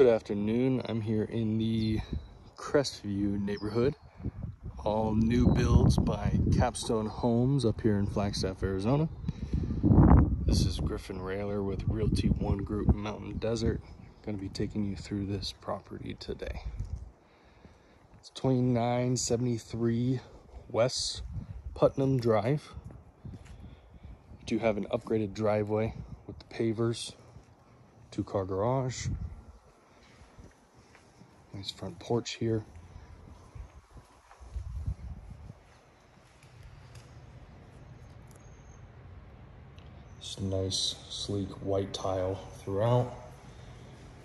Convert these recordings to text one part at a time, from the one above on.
Good afternoon. I'm here in the Crestview neighborhood. All new builds by Capstone Homes up here in Flagstaff, Arizona. This is Griffin Roehler with Realty One Group Mountain Desert. Going to be taking you through this property today. It's 2973 West Putnam Drive. Do have an upgraded driveway with the pavers, two car garage, nice front porch here. Just nice, sleek white tile throughout.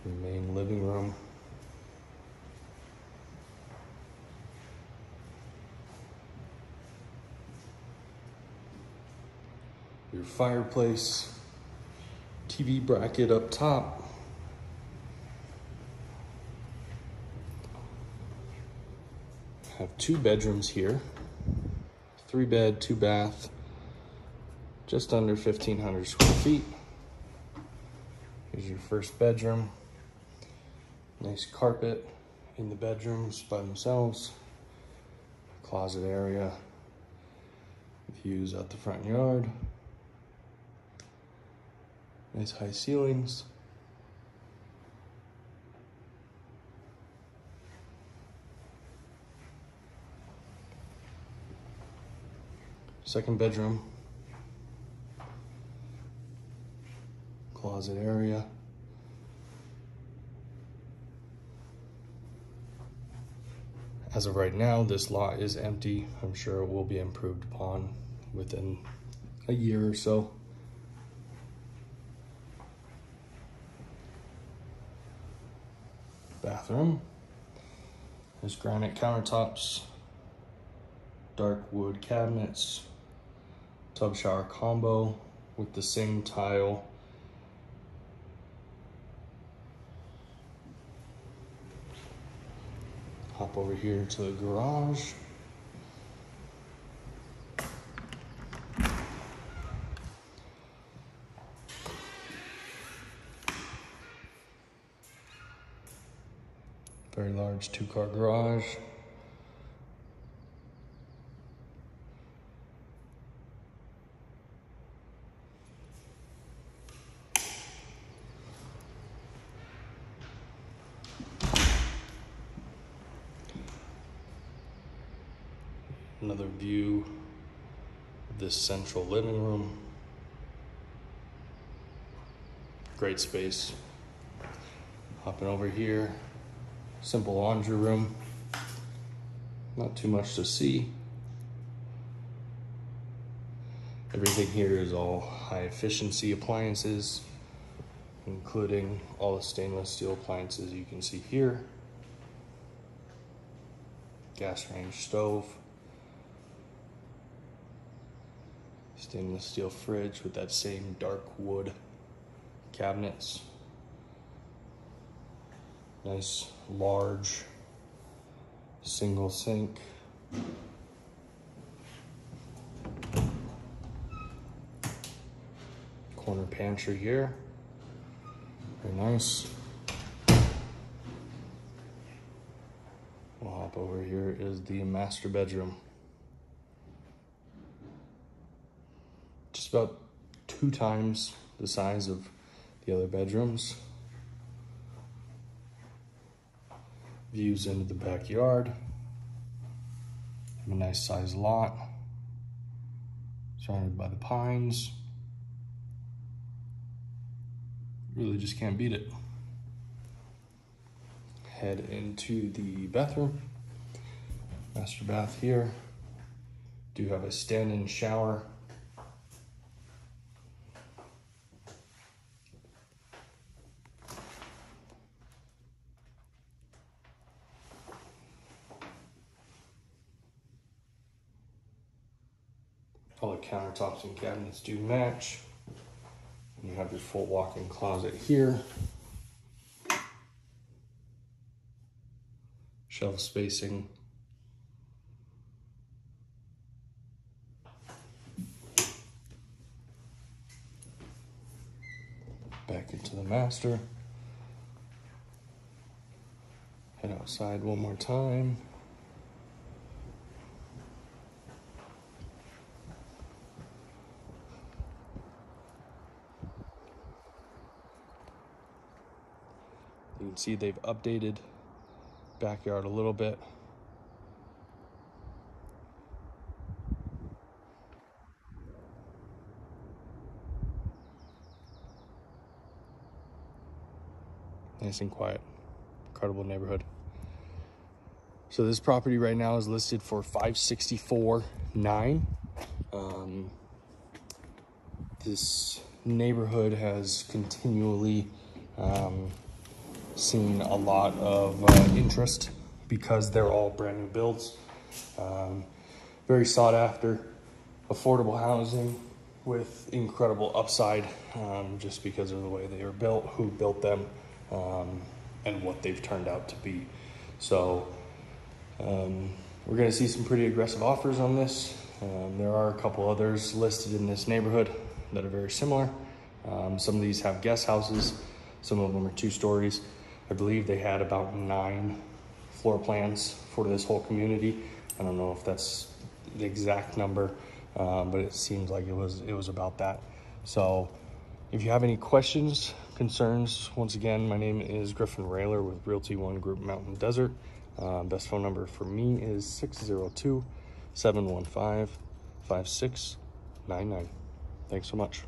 The main living room. Your fireplace, TV bracket up top. Have two bedrooms here, three bed, two bath, just under 1,500 square feet. Here's your first bedroom. Nice carpet in the bedrooms by themselves. Closet area. Views out the front yard. Nice high ceilings. Second bedroom. Closet area. As of right now, this lot is empty. I'm sure it will be improved upon within a year or so. Bathroom. There's granite countertops, dark wood cabinets, tub shower combo with the same tile. Hop over here to the garage. Very large two car garage. Another view of this central living room. Great space. Hopping over here, simple laundry room. Not too much to see. Everything here is all high efficiency appliances, including all the stainless steel appliances you can see here. Gas range stove. Stainless steel fridge with that same dark wood cabinets. Nice large single sink. Corner pantry here. Very nice. We'll hop over here is the master bedroom. About two times the size of the other bedrooms. Views into the backyard. Have a nice sized lot. Surrounded by the pines. Really just can't beat it. Head into the bathroom. Master bath here. Do have a stand-in shower. All the countertops and cabinets do match. And you have your full walk-in closet here. Shelf spacing. Back into the master. Head outside one more time. You can see they've updated backyard a little bit. Nice and quiet. Incredible neighborhood. So this property right now is listed for 564 9 um, This neighborhood has continually um, seen a lot of uh, interest because they're all brand new builds. Um, very sought after, affordable housing with incredible upside um, just because of the way they were built, who built them, um, and what they've turned out to be. So um, we're going to see some pretty aggressive offers on this. Um, there are a couple others listed in this neighborhood that are very similar. Um, some of these have guest houses, some of them are two stories. I believe they had about nine floor plans for this whole community. I don't know if that's the exact number, um, but it seems like it was it was about that. So if you have any questions, concerns, once again, my name is Griffin Roehler with Realty One Group Mountain Desert. Uh, best phone number for me is 602 715 5699. Thanks so much.